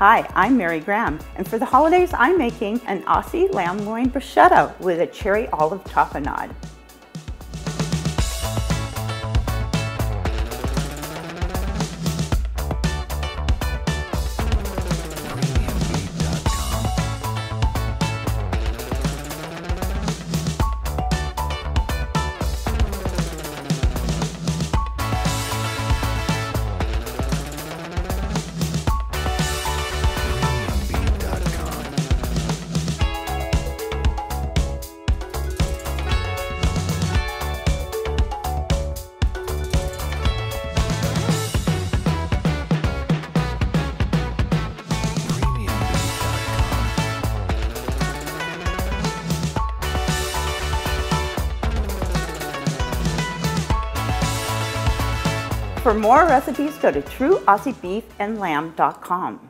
Hi, I'm Mary Graham, and for the holidays I'm making an Aussie lamb loin bruschetta with a cherry olive tapenade. For more recipes, go to trueaussiebeefandlamb.com.